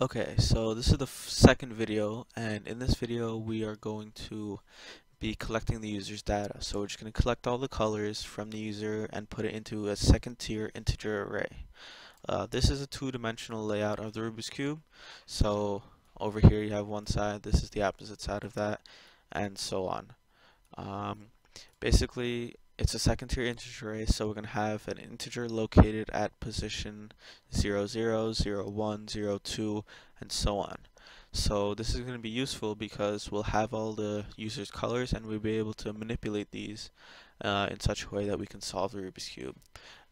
Okay, so this is the second video, and in this video we are going to be collecting the user's data. So we're just going to collect all the colors from the user and put it into a second tier integer array. Uh, this is a two-dimensional layout of the Rubik's Cube. So over here you have one side, this is the opposite side of that, and so on. Um, basically, it's a second tier integer array, so we're going to have an integer located at position 0, 0, 0, 1, 0, 2, and so on. So this is going to be useful because we'll have all the user's colors and we'll be able to manipulate these uh, in such a way that we can solve the Rubik's Cube.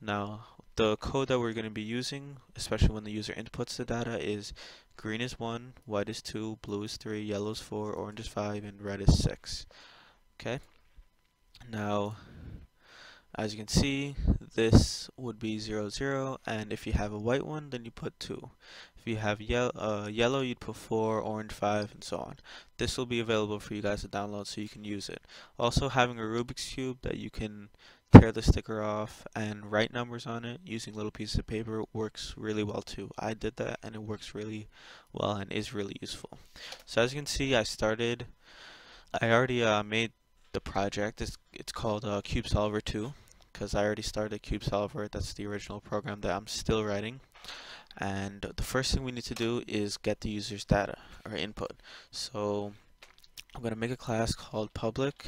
Now, the code that we're going to be using, especially when the user inputs the data, is green is 1, white is 2, blue is 3, yellow is 4, orange is 5, and red is 6. Okay? Now, as you can see, this would be 0, 0, and if you have a white one, then you put 2. If you have ye uh, yellow, you'd put 4, orange 5, and so on. This will be available for you guys to download so you can use it. Also, having a Rubik's Cube that you can tear the sticker off and write numbers on it using little pieces of paper works really well too. I did that and it works really well and is really useful. So as you can see, I started, I already uh, made the project. It's, it's called uh, Cube Solver 2 because I already started Cube Solver. That's the original program that I'm still writing. And the first thing we need to do is get the user's data or input. So I'm going to make a class called public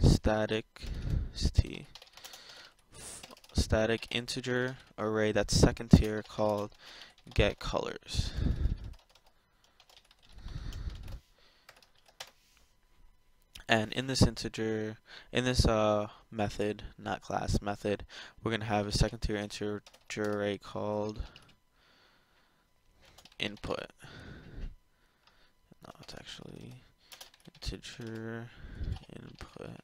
static st static integer array that's second tier called get colors. And in this integer, in this uh, method, not class, method, we're going to have a second tier integer array called input. No, it's actually integer input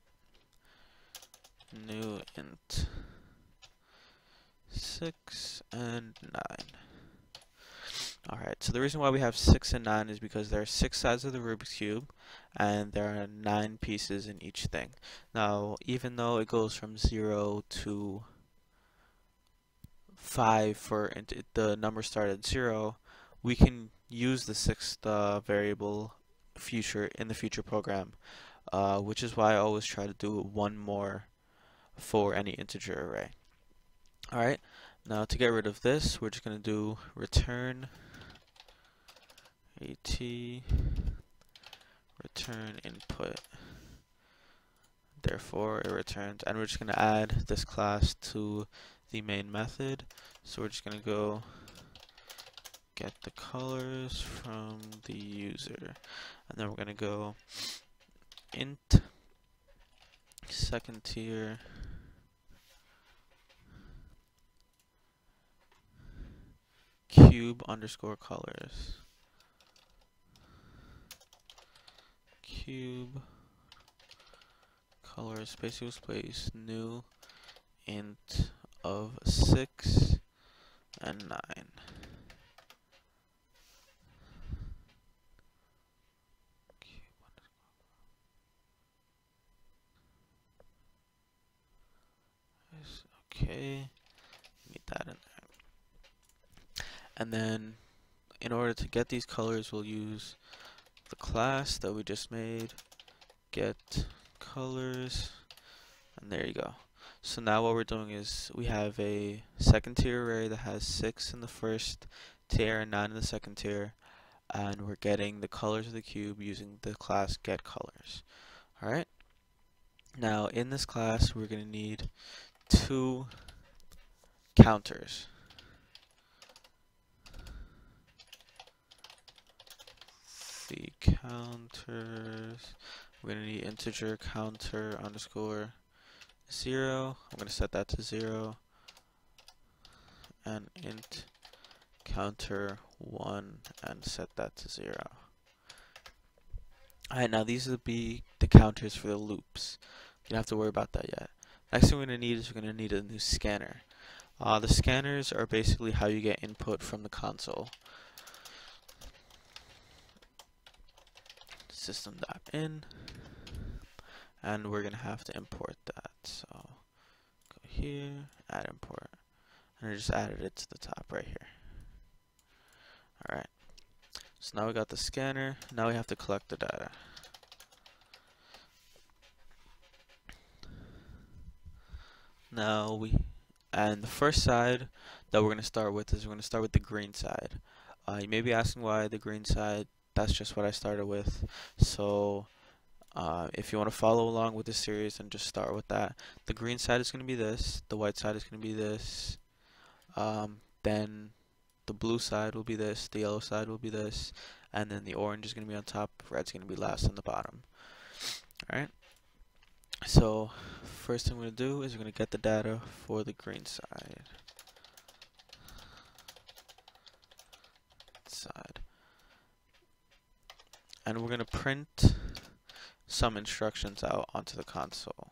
new int 6 and 9. Alright, so the reason why we have 6 and 9 is because there are 6 sides of the Rubik's Cube and there are 9 pieces in each thing. Now, even though it goes from 0 to 5 for the number start at 0, we can use the sixth uh, variable future in the future program, uh, which is why I always try to do one more for any integer array. Alright, now to get rid of this, we're just going to do return at return input. Therefore, it returns, and we're just going to add this class to the main method. So we're just going to go get the colors from the user, and then we're going to go int second tier cube underscore colors. Cube color space equals space new int of 6 and 9. Okay, need that in and then in order to get these colors we'll use the class that we just made. Get colors. And there you go. So now what we're doing is we have a second tier array that has six in the first tier and nine in the second tier. And we're getting the colors of the cube using the class get colors. Alright? Now in this class we're going to need two counters the counters. We're gonna need integer counter underscore zero. I'm gonna set that to zero. And int counter one and set that to zero. Alright, now these will be the counters for the loops. You don't have to worry about that yet. Next thing we're going to need is we're going to need a new scanner. Uh, the scanners are basically how you get input from the console. system.in and we're gonna have to import that so go here add import and I just added it to the top right here Alright. So now we got the scanner. Now we have to collect the data. Now we, and the first side that we're to start with is we're to start with the green side. Uh, you may be asking why the green side. That's just what I started with. So uh, if you want to follow along with the series and just start with that, the green side is going to be this, the white side is going to be this, um, then the blue side will be this, the yellow side will be this, and then the orange is going to be on top, red's going to be last on the bottom. Alright, so first thing we're going to do is we're going to get the data for the green side. Side. And we're going to print some instructions out onto the console.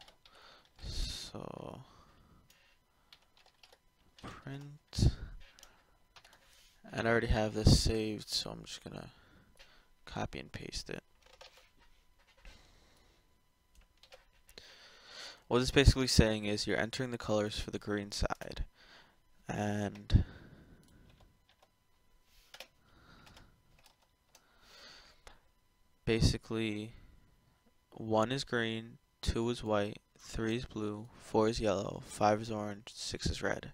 So print and I already have this saved so I'm just gonna copy and paste it. What it's basically saying is you're entering the colors for the green side and basically one is green, two is white, three is blue, four is yellow, five is orange, six is red.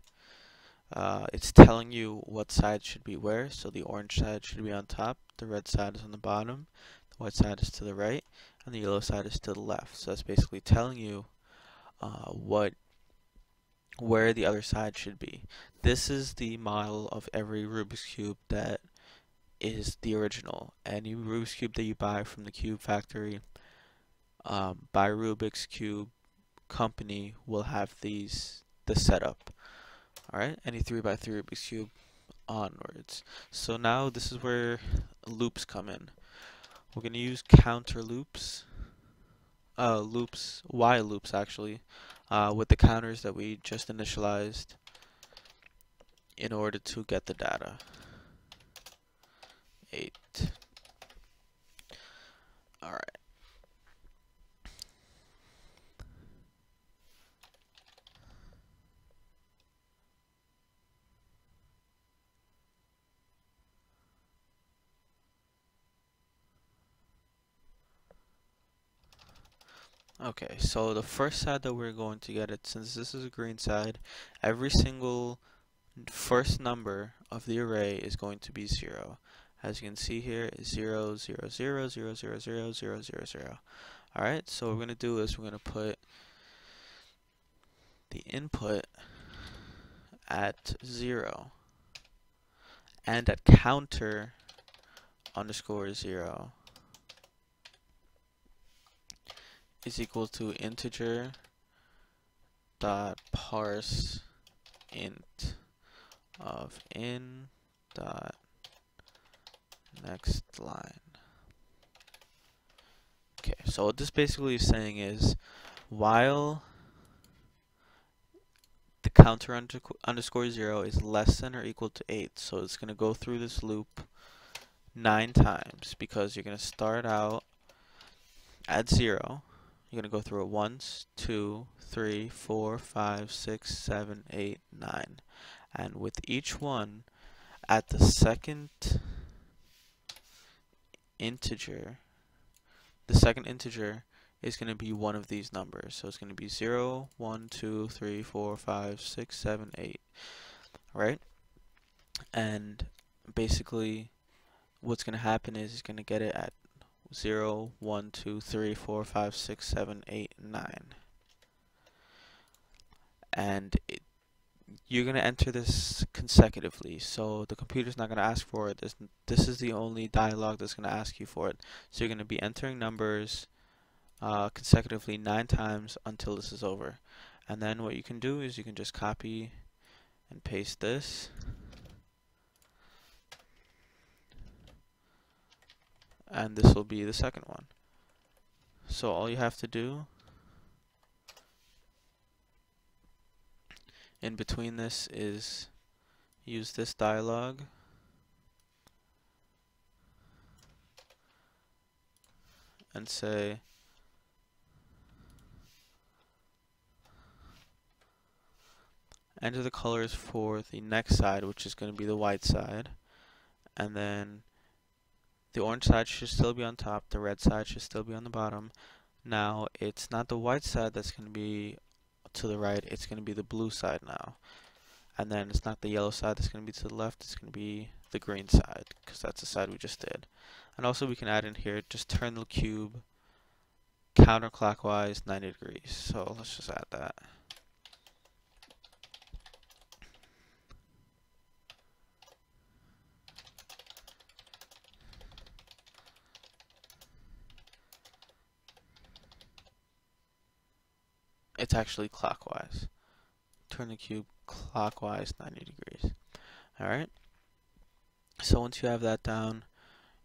Uh, it's telling you what side should be where, so the orange side should be on top, the red side is on the bottom, the white side is to the right, and the yellow side is to the left. So that's basically telling you uh, what where the other side should be. This is the model of every Rubik's Cube that is the original. Any Rubik's Cube that you buy from the Cube Factory um, by Rubik's Cube company will have these the setup. Alright, any 3x3 Rubik's Cube onwards. So now this is where loops come in. We're going to use counter loops, uh, loops, while loops actually, uh, with the counters that we just initialized in order to get the data. 8. Alright. Okay, so the first side that we're going to get it, since this is a green side, every single first number of the array is going to be 0. As you can see here, 0, 0, 0, 0, 0, 0, 0, 0, 0. Alright, so what we're going to do is we're going to put the input at 0 and at counter underscore 0 is equal to integer dot parse int of in dot next line. Okay, so what this basically is saying is while the counter underscore zero is less than or equal to eight, so it's going to go through this loop nine times because you're going to start out at zero you're going to go through it once, two, three, four, five, six, seven, eight, nine. And with each one, at the second integer, the second integer is going to be one of these numbers. So it's going to be 0, 1, 2, 3, 4, 5, 6, 7, 8. Right? And basically, what's going to happen is it's going to get it at 0, 1, 2, 3, 4, 5, 6, 7, 8, 9. And it, you're going to enter this consecutively, so the computer's not going to ask for it. This, this is the only dialog that's going to ask you for it. So you're going to be entering numbers uh, consecutively 9 times until this is over. And then what you can do is you can just copy and paste this. and this will be the second one. So all you have to do in between this is use this dialog and say enter the colors for the next side which is going to be the white side and then the orange side should still be on top, the red side should still be on the bottom. Now it's not the white side that's going to be to the right, it's going to be the blue side now. And then it's not the yellow side that's going to be to the left, it's going to be the green side, because that's the side we just did. And also we can add in here, just turn the cube counterclockwise 90 degrees. So let's just add that. It's actually clockwise. Turn the cube clockwise 90 degrees. Alright. So once you have that down,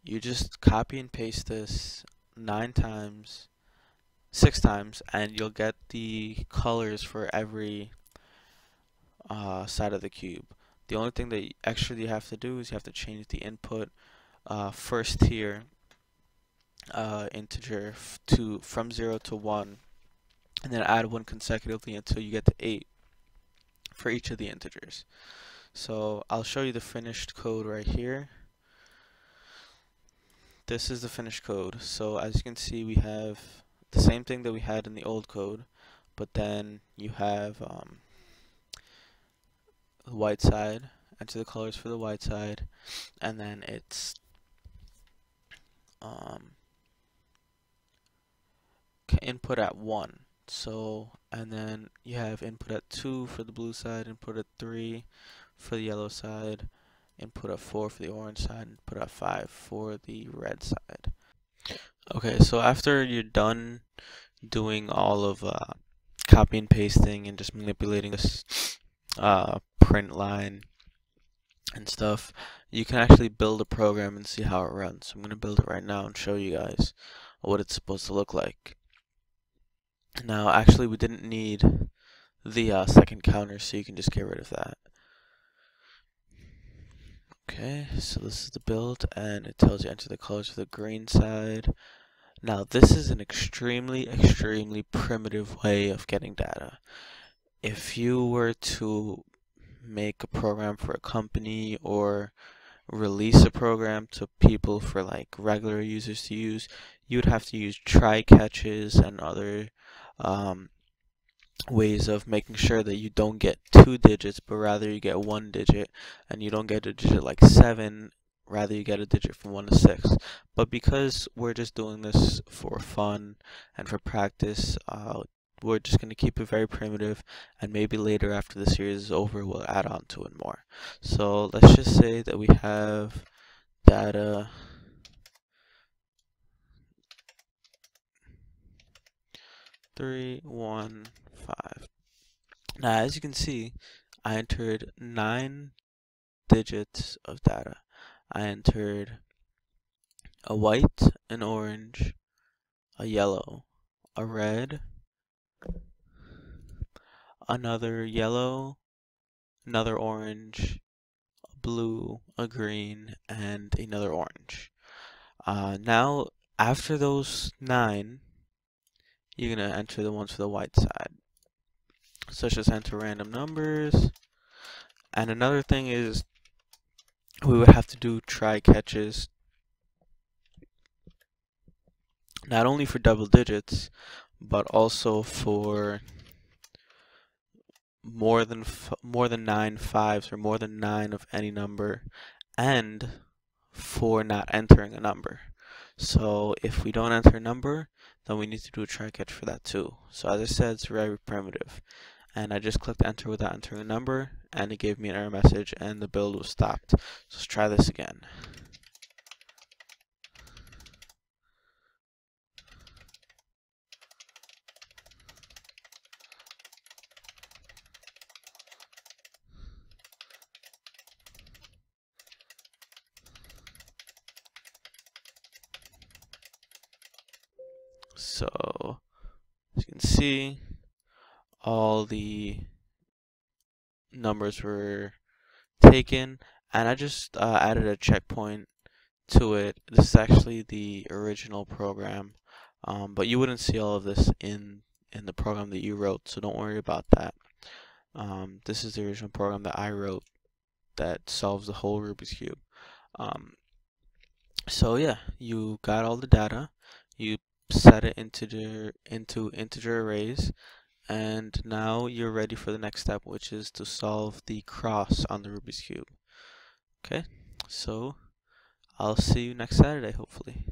you just copy and paste this nine times six times and you'll get the colors for every uh, side of the cube. The only thing that extra you have to do is you have to change the input uh, first tier uh, integer to from 0 to 1 and then add one consecutively until you get to 8 for each of the integers. So I'll show you the finished code right here. This is the finished code. So as you can see we have the same thing that we had in the old code, but then you have um, the white side, enter the colors for the white side, and then it's um, input at 1. So, and then you have input at 2 for the blue side, input at 3 for the yellow side, input at 4 for the orange side, and input at 5 for the red side. Okay, so after you're done doing all of uh, copy and pasting and just manipulating this uh, print line and stuff, you can actually build a program and see how it runs. I'm going to build it right now and show you guys what it's supposed to look like. Now, actually, we didn't need the uh, second counter, so you can just get rid of that. Okay, so this is the build, and it tells you enter the colors for the green side. Now, this is an extremely, extremely primitive way of getting data. If you were to make a program for a company or release a program to people for like regular users to use, you would have to use try catches and other um, ways of making sure that you don't get two digits, but rather you get one digit, and you don't get a digit like seven, rather you get a digit from one to six. But because we're just doing this for fun and for practice, uh, we're just going to keep it very primitive and maybe later after the series is over we'll add on to it more so let's just say that we have data three one five. Now, as you can see, I entered nine digits of data. I entered a white, an orange, a yellow, a red, another yellow, another orange, a blue, a green, and another orange. Uh, now, after those nine, you're going to enter the ones for the white side. So just enter random numbers. And another thing is we would have to do try catches not only for double digits but also for more than more than nine fives or more than nine of any number and for not entering a number so if we don't enter a number then we need to do a try catch for that too. So as I said, it's very primitive. And I just clicked enter without entering a number, and it gave me an error message, and the build was stopped. So let's try this again. So, as you can see, all the numbers were taken, and I just uh, added a checkpoint to it. This is actually the original program, um, but you wouldn't see all of this in in the program that you wrote, so don't worry about that. Um, this is the original program that I wrote that solves the whole Rubik's Cube. Um, so yeah, you got all the data, you set it into the, into integer arrays, and now you're ready for the next step, which is to solve the cross on the Rubik's Cube. Okay, so I'll see you next Saturday, hopefully.